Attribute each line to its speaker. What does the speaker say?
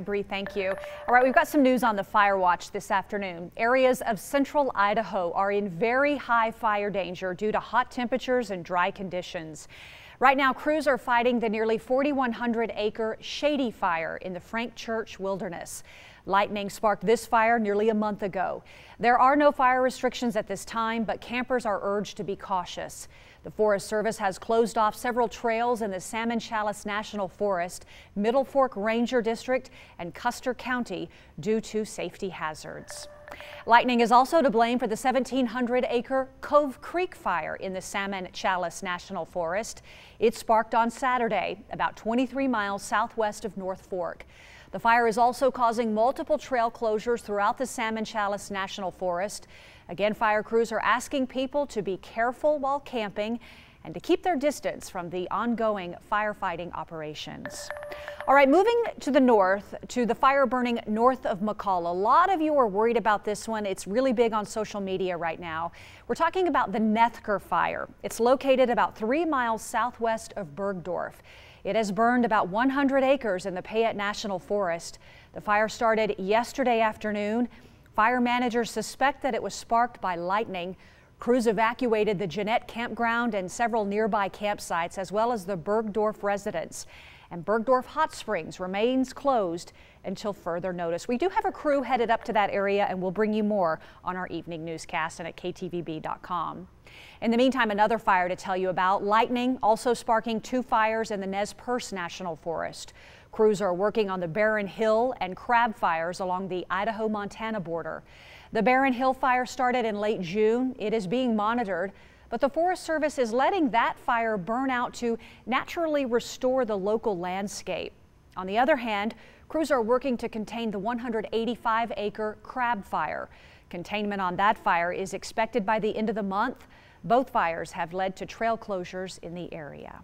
Speaker 1: Bree, thank you. All right, we've got some news on the fire watch this afternoon. Areas of central Idaho are in very high fire danger due to hot temperatures and dry conditions. Right now, crews are fighting the nearly 4,100 acre Shady Fire in the Frank Church Wilderness. Lightning sparked this fire nearly a month ago. There are no fire restrictions at this time, but campers are urged to be cautious. The Forest Service has closed off several trails in the Salmon Challis National Forest, Middle Fork Ranger District, and Custer County due to safety hazards. Lightning is also to blame for the 1,700 acre Cove Creek fire in the Salmon Challis National Forest. It sparked on Saturday, about 23 miles southwest of North Fork. The fire is also causing multiple trail closures throughout the Salmon Challis National Forest. Again, fire crews are asking people to be careful while camping and to keep their distance from the ongoing firefighting operations. All right, moving to the north, to the fire burning north of McCall. A lot of you are worried about this one. It's really big on social media right now. We're talking about the Nethker fire. It's located about three miles southwest of Burgdorf. It has burned about 100 acres in the Payette National Forest. The fire started yesterday afternoon. Fire managers suspect that it was sparked by lightning. Crews evacuated the Jeannette campground and several nearby campsites, as well as the Burgdorf residence. And Burgdorf Hot Springs remains closed until further notice. We do have a crew headed up to that area, and we'll bring you more on our evening newscast and at ktvb.com. In the meantime, another fire to tell you about. Lightning also sparking two fires in the Nez Perce National Forest. Crews are working on the Barren Hill and Crab fires along the Idaho-Montana border. The Barren Hill fire started in late June. It is being monitored, but the Forest Service is letting that fire burn out to naturally restore the local landscape. On the other hand, crews are working to contain the 185 acre crab fire. Containment on that fire is expected by the end of the month. Both fires have led to trail closures in the area.